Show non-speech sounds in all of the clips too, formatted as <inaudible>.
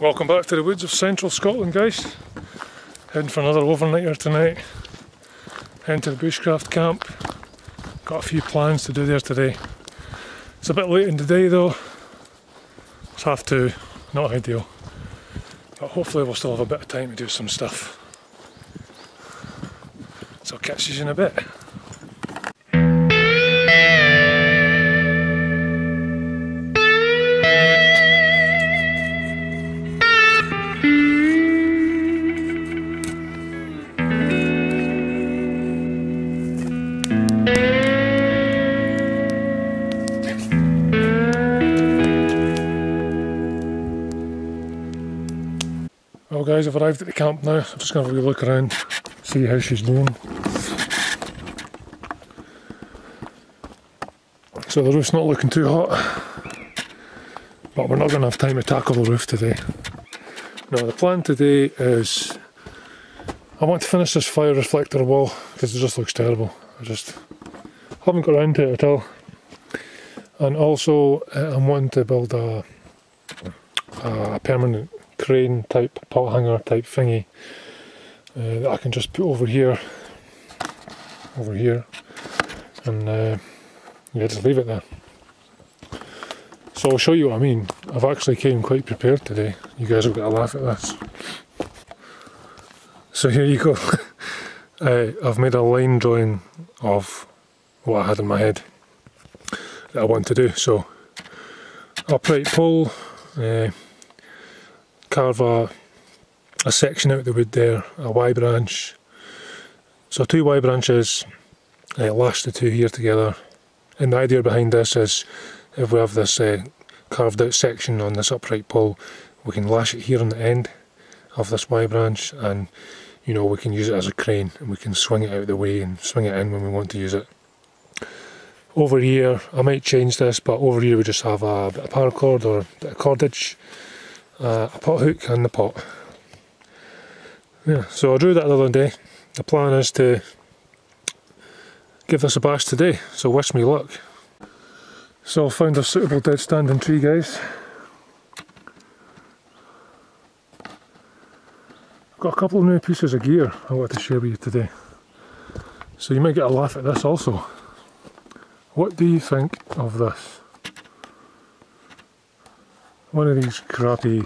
Welcome back to the woods of central Scotland guys. Heading for another overnighter tonight. Heading to the bushcraft camp. Got a few plans to do there today. It's a bit late in the day though. It's half two, not ideal. But hopefully we'll still have a bit of time to do some stuff. So I'll catch you in a bit. I've arrived at the camp now. I'm just going to have a look around, see how she's doing. So the roof's not looking too hot, but we're not going to have time to tackle the roof today. Now the plan today is I want to finish this fire reflector wall because it just looks terrible. I just haven't got around to it at all. And also uh, I'm wanting to build a, a permanent crane type pot hanger type thingy uh, that I can just put over here, over here, and uh, yeah, just leave it there. So I'll show you what I mean. I've actually came quite prepared today. You guys will get a laugh at this. So here you go. <laughs> uh, I've made a line drawing of what I had in my head that I want to do. So upright pole. Uh, carve a, a section out of the wood there, a Y branch. So two Y branches, uh, lash the two here together. And the idea behind this is if we have this uh, carved out section on this upright pole, we can lash it here on the end of this Y branch and you know we can use it as a crane and we can swing it out of the way and swing it in when we want to use it. Over here, I might change this, but over here we just have a bit of paracord or a bit of cordage uh, a pot hook and the pot. Yeah, so I drew that the other day. The plan is to give this a bash today, so wish me luck. So I found a suitable dead standing tree guys. I've got a couple of new pieces of gear I want to share with you today. So you might get a laugh at this also. What do you think of this? One of these crappy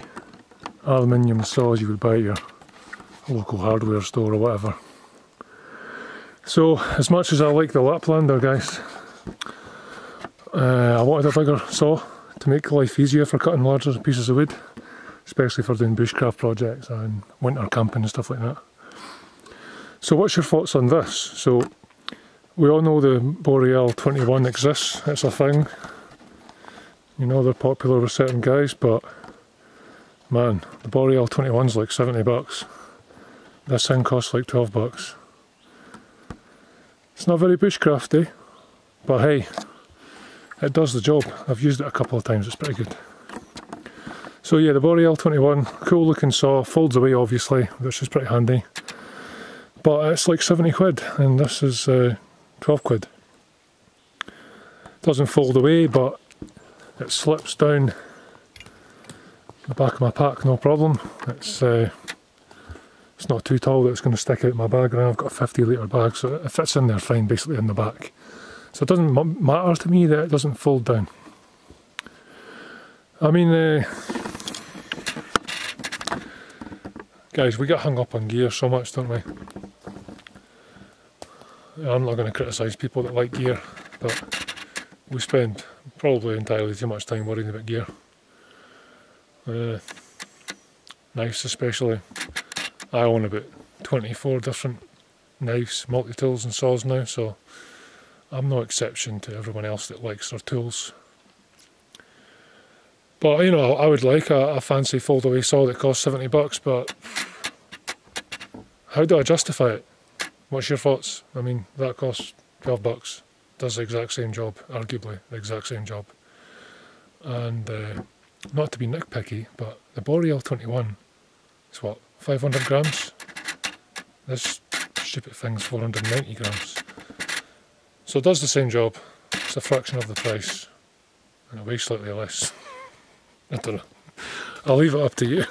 aluminium saws you would buy at your local hardware store or whatever. So, as much as I like the Laplander guys, uh, I wanted a bigger saw to make life easier for cutting larger pieces of wood, especially for doing bushcraft projects and winter camping and stuff like that. So what's your thoughts on this? So, we all know the Boreal 21 exists, it's a thing, you know they're popular with certain guys, but man, the Boreal 21's like 70 bucks. This thing costs like 12 bucks. It's not very bushcrafty, but hey, it does the job. I've used it a couple of times, it's pretty good. So yeah, the Boreal 21, cool looking saw, folds away obviously, which is pretty handy. But it's like 70 quid, and this is uh, 12 quid. Doesn't fold away, but it slips down the back of my pack no problem. It's uh, it's not too tall that it's going to stick out my bag and I've got a 50 litre bag so it fits in there fine basically in the back. So it doesn't matter to me that it doesn't fold down. I mean uh, guys we get hung up on gear so much don't we? I'm not going to criticise people that like gear but we spend probably entirely too much time worrying about gear. Uh, knives especially. I own about 24 different knives, multi-tools and saws now, so I'm no exception to everyone else that likes their tools. But you know, I would like a, a fancy fold-away saw that costs 70 bucks, but how do I justify it? What's your thoughts? I mean, that costs 12 bucks does the exact same job, arguably the exact same job. And uh, not to be nitpicky, but the Boreal 21 is what, 500 grams? This stupid thing's 490 grams. So it does the same job, it's a fraction of the price, and it weighs slightly less. <laughs> I don't know. I'll leave it up to you.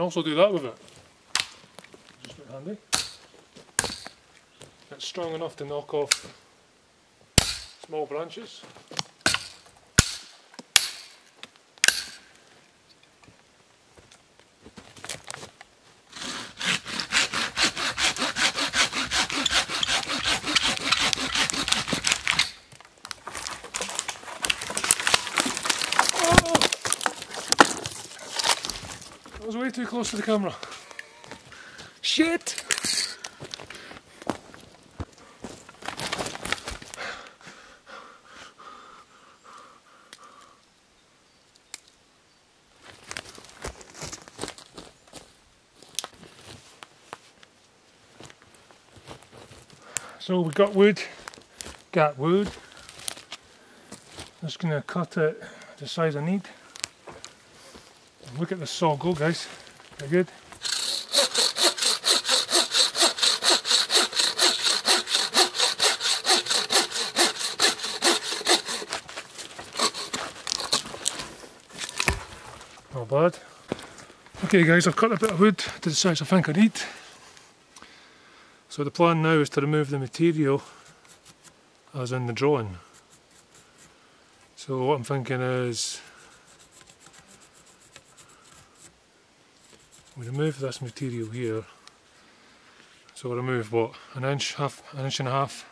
Also do that with it. Just a bit handy. It's strong enough to knock off small branches. Close to the camera. Shit! So we got wood, got wood. Just gonna cut it the size I need. Look at the saw go guys, they're good. Not bad. Okay guys, I've cut a bit of wood to the size I think I need. So the plan now is to remove the material as in the drawing. So what I'm thinking is remove this material here. So we'll remove what an inch, half an inch and a half.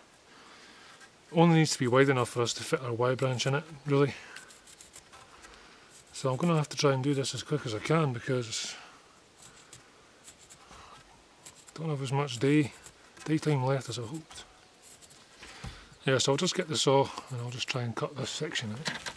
Only needs to be wide enough for us to fit our Y branch in it, really. So I'm going to have to try and do this as quick as I can because I don't have as much day daytime left as I hoped. Yeah, so I'll just get the saw and I'll just try and cut this section out.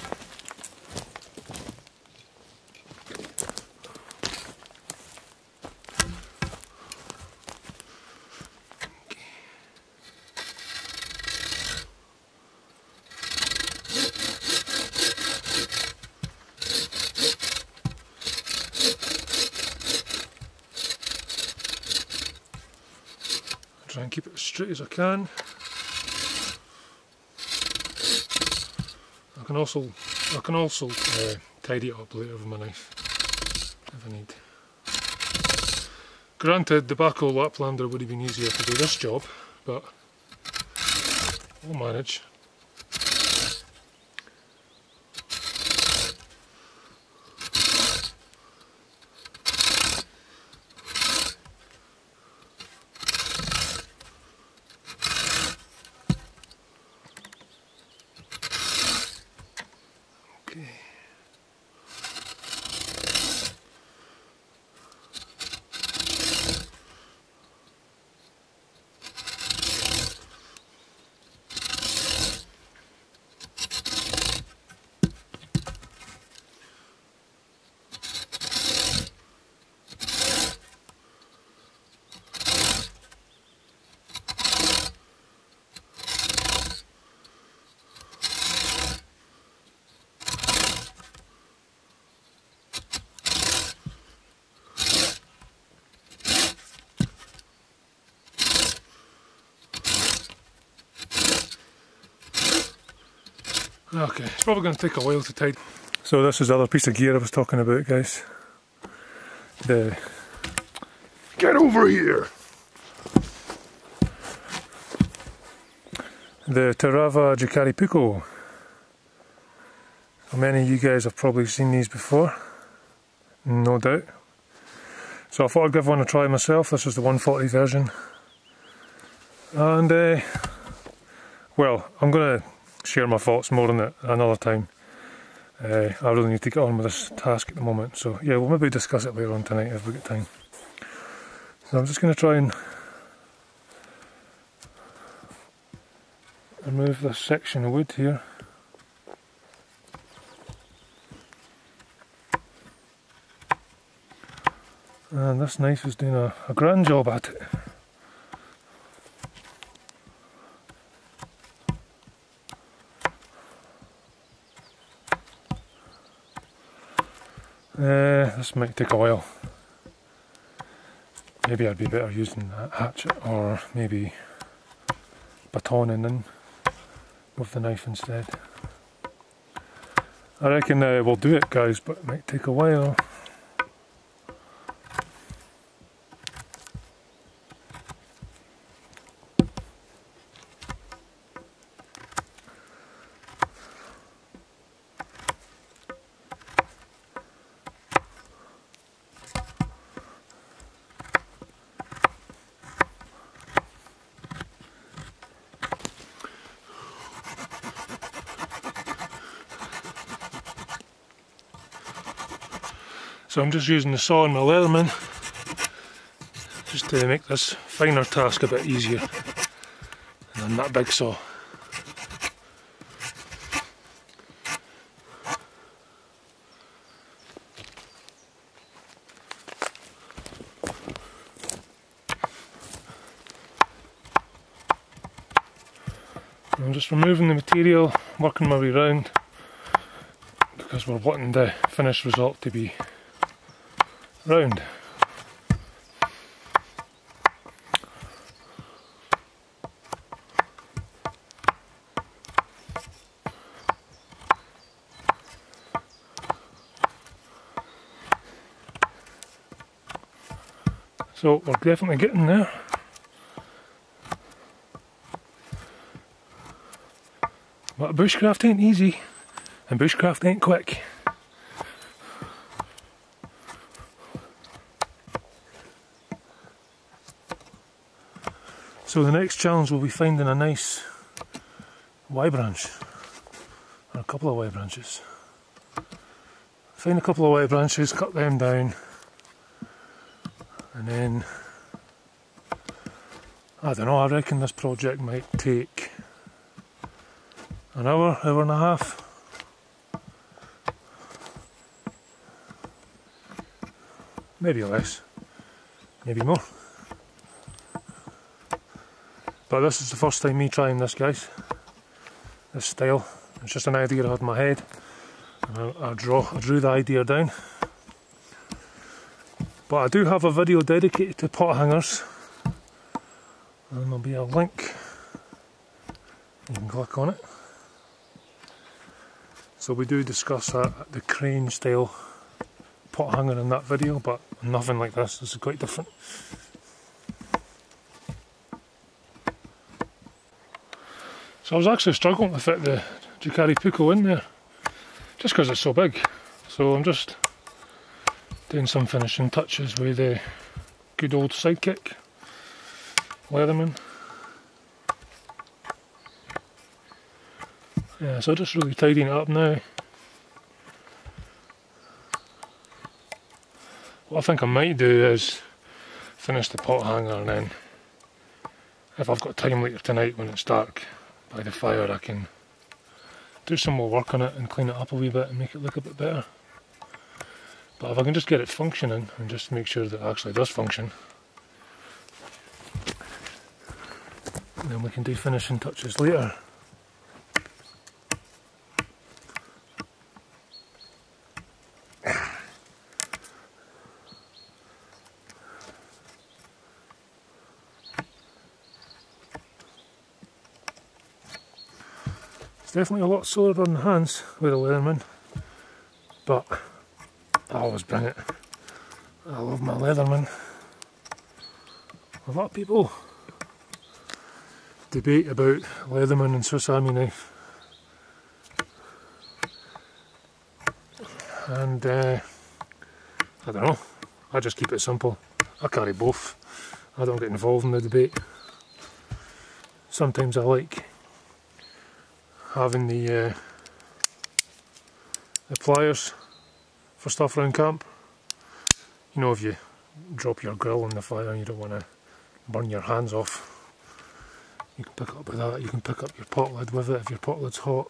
Try as I can. I can also I can also uh, tidy it up later with my knife if I need. Granted, the Bahco Laplander would have been easier to do this job, but we'll manage. Okay, it's probably going to take a while to tidy. So this is the other piece of gear I was talking about, guys. The get over here. The Terävä Jääkäripuukko. Many of you guys have probably seen these before, no doubt. So I thought I'd give one a try myself. This is the 140 version, and uh, well, I'm going to share my thoughts more on it another time. Uh, I really need to get on with this task at the moment, so yeah, we'll maybe discuss it later on tonight if we get time. So I'm just going to try and remove this section of wood here. And this knife is doing a, a grand job at it. Uh, this might take a while. Maybe I'd be better using a hatchet or maybe batoning in with the knife instead. I reckon uh, we'll do it guys, but it might take a while. So I'm just using the saw and my Leatherman just to make this finer task a bit easier than that big saw. I'm just removing the material, working my way around because we're wanting the finished result to be round. So we're definitely getting there. But bushcraft ain't easy and bushcraft ain't quick. So the next challenge will be finding a nice Y branch, or a couple of Y branches. Find a couple of Y branches, cut them down, and then I don't know, I reckon this project might take an hour, hour and a half. Maybe less, maybe more. But this is the first time me trying this guys, this style. It's just an idea I had in my head. I, I, draw, I drew the idea down. But I do have a video dedicated to pot hangers and there'll be a link you can click on it so we do discuss that, the crane style pot hanger in that video but nothing like this, this is quite different so I was actually struggling to fit the Jääkäripuukko in there just because it's so big so I'm just doing some finishing touches with the good old sidekick Leatherman. Yeah, so just really tidying it up now. What I think I might do is finish the pot hanger and then if I've got time later tonight when it's dark by the fire I can do some more work on it and clean it up a wee bit and make it look a bit better. But if I can just get it functioning and just make sure that it actually does function then we can do finishing touches later. Definitely a lot slower the hands with a Leatherman, but I always bring it. I love my Leatherman. A lot of people debate about Leatherman and Swiss Army knife. And uh, I don't know, I just keep it simple. I carry both. I don't get involved in the debate. Sometimes I like having the uh, the pliers for stuff around camp. You know if you drop your grill on the fire and you don't want to burn your hands off you can pick up with that, you can pick up your pot lid with it if your pot lid's hot.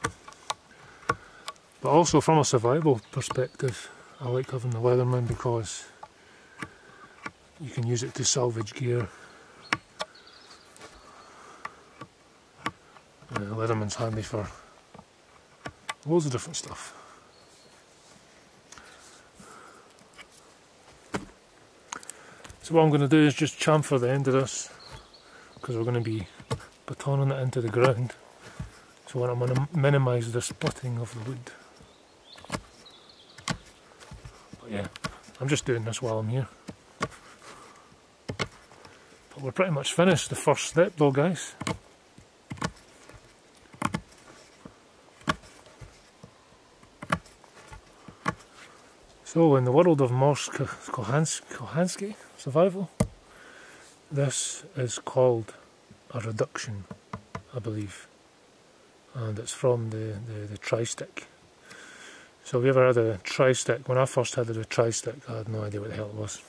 But also from a survival perspective, I like having the Leatherman because you can use it to salvage gear. Uh, the Leatherman's handy for loads of different stuff. So what I'm going to do is just chamfer the end of this because we're going to be batoning it into the ground. So I'm going to minimise the splitting of the wood. But yeah, I'm just doing this while I'm here. But we're pretty much finished the first step though guys. So in the world of Mors Kochanski survival, this is called a reduction, I believe, and it's from the, the, the tri-stick. So have you ever had a tri-stick? When I first had a tri-stick I had no idea what the hell it was.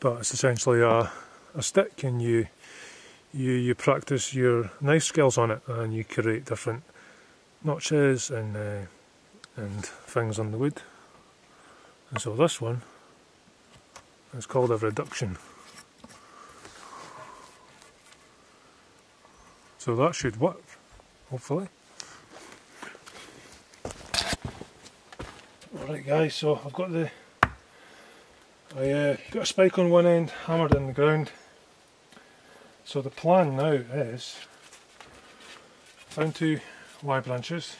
But it's essentially a, a stick and you you you practice your knife skills on it and you create different notches and uh, and things on the wood. And so this one is called a reduction. So that should work, hopefully. Alright guys, so I've got the I uh, got a spike on one end, hammered in the ground. So the plan now is found two Y branches.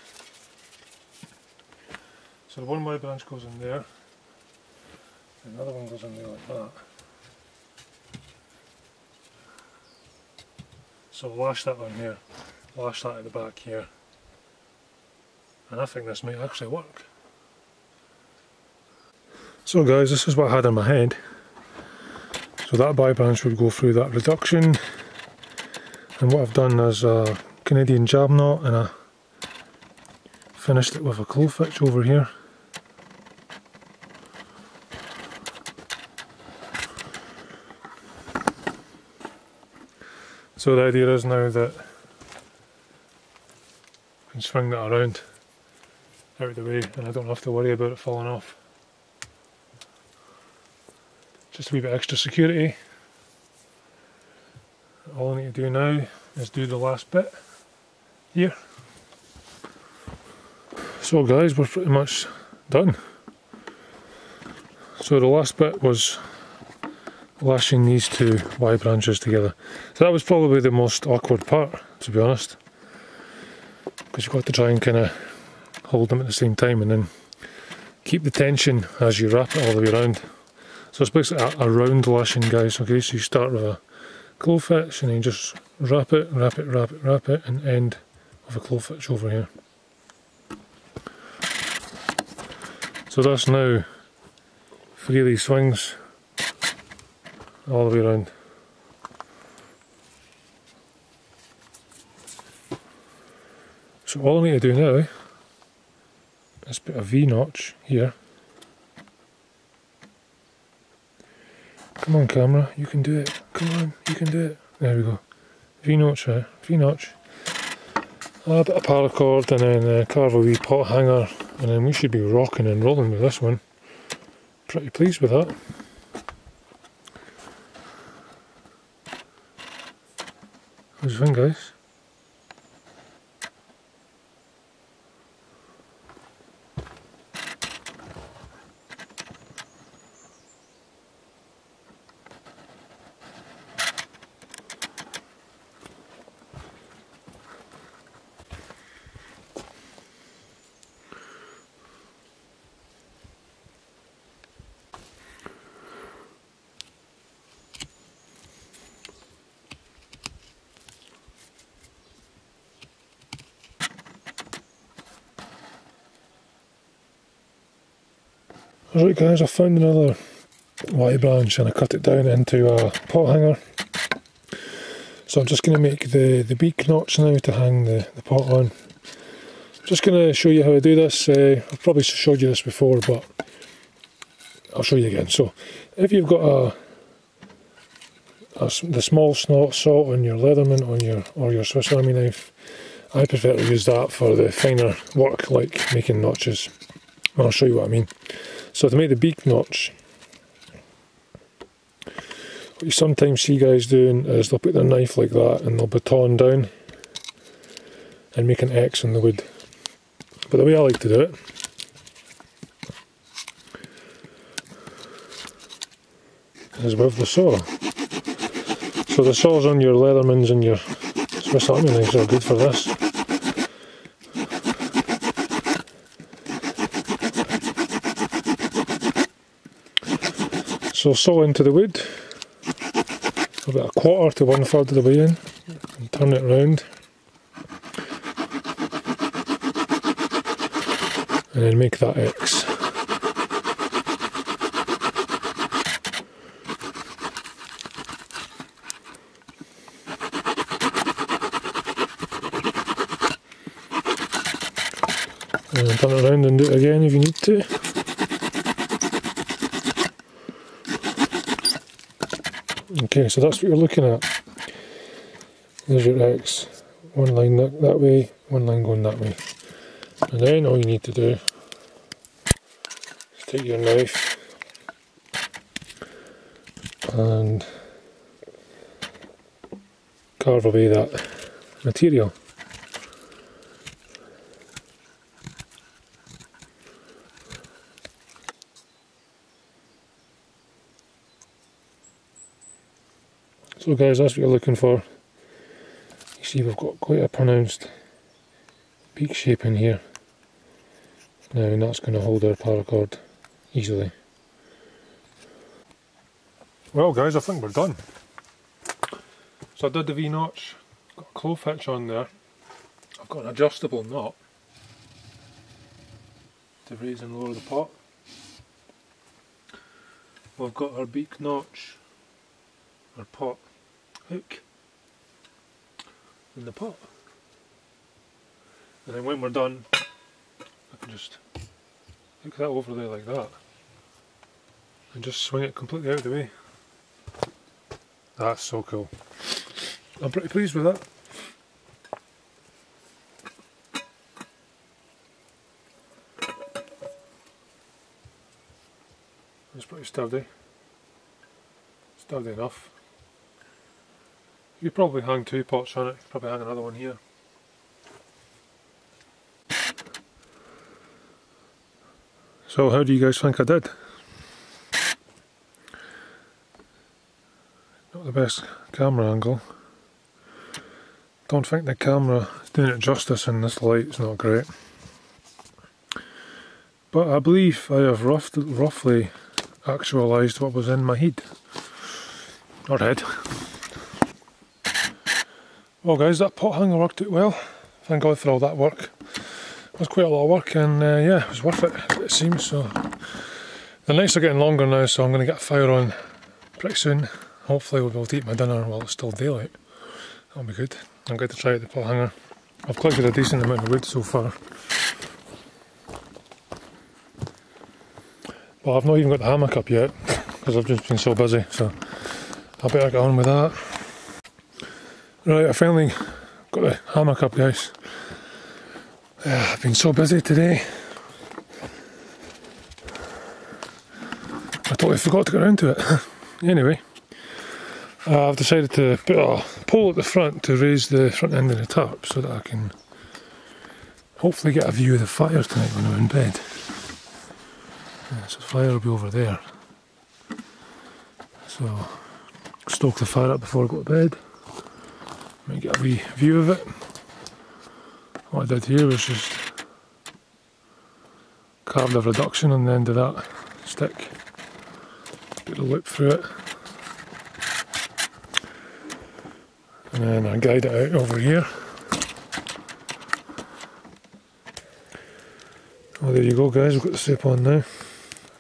So one Y branch goes in there, another one goes in there like that. So lash that one here, lash that at the back here. And I think this might actually work. So guys, this is what I had in my head. So that Y branch would go through that reduction. And what I've done is a Canadian jam knot and I finished it with a clove hitch over here. So the idea is now that I can swing that around out of the way and I don't have to worry about it falling off. Just a wee bit extra security. All I need to do now is do the last bit here. So guys, we're pretty much done. So the last bit was lashing these two Y branches together. So that was probably the most awkward part, to be honest. Because you've got to try and kind of hold them at the same time and then keep the tension as you wrap it all the way around. So it's basically a, a round lashing guys, okay, so you start with a clove hitch and then just wrap it, wrap it, wrap it, wrap it and end with a clove hitch over here. So that's now three of these swings all the way around. So all I need to do now is put a V notch here. Come on camera, you can do it. Come on, you can do it. There we go. V notch there, V notch. A bit of paracord and then uh, carve a wee pot hanger and then we should be rocking and rolling with this one. Pretty pleased with that. How's you Right guys, I found another Y branch and I cut it down into a pot hanger. So I'm just going to make the, the beak notch now to hang the, the pot on. Just going to show you how I do this. Uh, I've probably showed you this before, but I'll show you again. So if you've got a, a the small snot saw on your Leatherman on your or your Swiss Army knife, I prefer to use that for the finer work like making notches. I'll show you what I mean. So to make the beak notch, what you sometimes see guys doing is they'll put their knife like that and they'll baton down and make an X on the wood. But the way I like to do it is with the saw. So the saws on your Leathermans and your Swiss Army knives are good for this. So saw into the wood, about a quarter to one third of the way in, and turn it round. And then make that X. And turn it around and do it again if you need to. Okay, so that's what you're looking at. There's your X. One line that, that way, one line going that way. And then all you need to do is take your knife and carve away that material. So guys, that's what you're looking for. You see we've got quite a pronounced peak shape in here. Now and that's going to hold our paracord easily. Well guys, I think we're done. So I did the V-notch, got a clove hitch on there. I've got an adjustable knot to raise and lower the pot. We've got our beak notch, our pot hook in the pot. And then when we're done, I can just hook that over there like that and just swing it completely out of the way. That's so cool. I'm pretty pleased with that. It's pretty sturdy. Sturdy enough. You probably hang two pots on it, probably hang another one here. So how do you guys think I did? Not the best camera angle. Don't think the camera is doing it justice in this light, it's not great. But I believe I have rough, roughly actualised what was in my head. Or head. Well guys, that pot hanger worked out well. Thank God for all that work. It was quite a lot of work and uh, yeah, it was worth it, it seems. So The nights are getting longer now, so I'm going to get a fire on pretty soon. Hopefully we'll be able to eat my dinner while it's still daylight. That'll be good. I'm going to try out the pot hanger. I've collected a decent amount of wood so far. But I've not even got the hammock up yet, because I've just been so busy, so I better get on with that. Right, I finally got the hammock up, guys. Uh, I've been so busy today. I totally forgot to get around to it. <laughs> anyway, uh, I've decided to put a pole at the front to raise the front end of the tarp so that I can hopefully get a view of the fire tonight when I'm in bed. Yeah, so the fire will be over there. So, stoke the fire up before I go to bed. Might get a wee view of it. What I did here was just carved a reduction on the end of that stick. Put a loop through it. And then I guide it out over here. Well there you go guys, we've got the soup on now.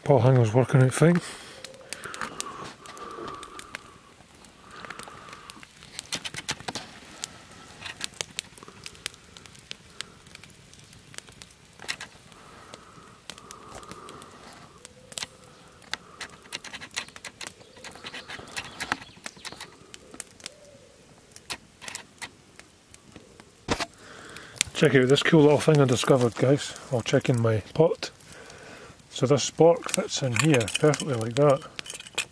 Paul hanger's working out fine. Check out this cool little thing I discovered guys while checking my pot. So this spark fits in here perfectly like that.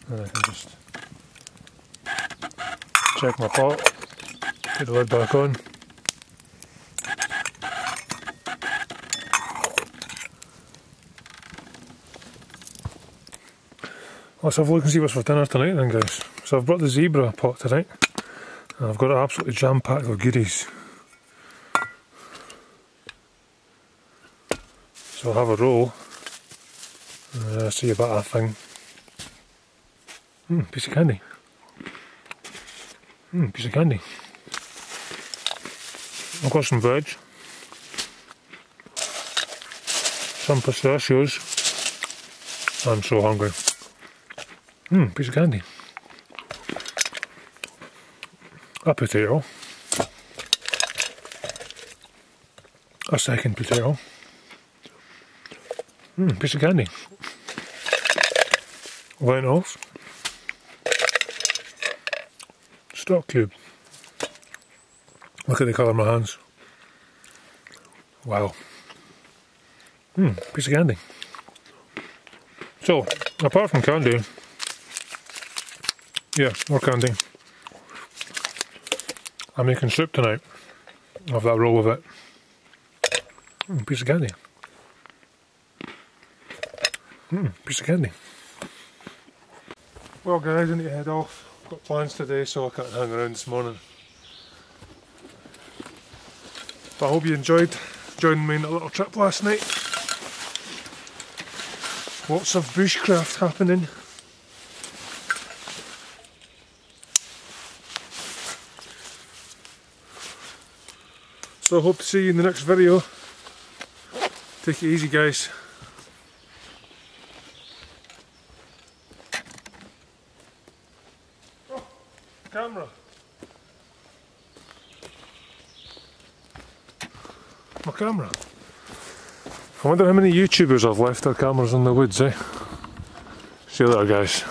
And I can just check my pot, put the lid back on. Let's have a look and see what's for dinner tonight then guys. So I've brought the zebra pot tonight. And I've got it absolutely jam packed with goodies. So I'll have a roll. Uh, see about that thing. Hmm, piece of candy. Hmm, piece of candy. I've got some veg. Some pistachios. I'm so hungry. Hmm, piece of candy. A potato. A second potato. Mm, piece of candy. Went off. Stock cube. Look at the colour of my hands. Wow. Hmm, piece of candy. So, apart from candy, yeah, more candy. I'm making soup tonight of that roll of it. Mm, piece of candy. Mm, piece of candy. Well guys, I need to head off. Got plans today so I can't hang around this morning. But I hope you enjoyed joining me in a little trip last night. Lots of bushcraft happening. So I hope to see you in the next video. Take it easy guys. Oh, camera. My camera. I wonder how many YouTubers have left their cameras in the woods, eh? See you later guys.